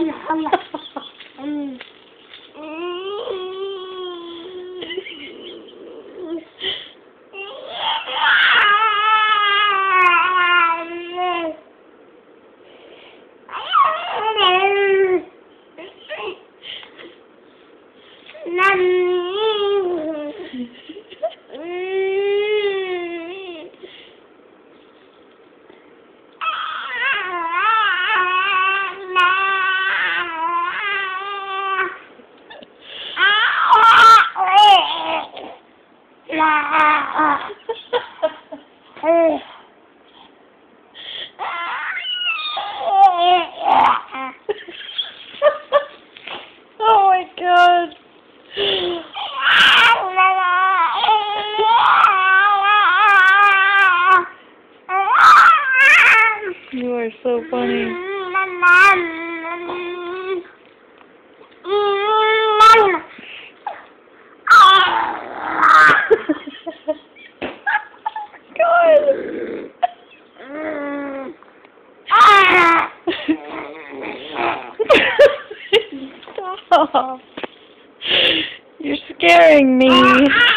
Hay là, hay là. Ừ. Năn oh my god. You are so funny. You're scaring me.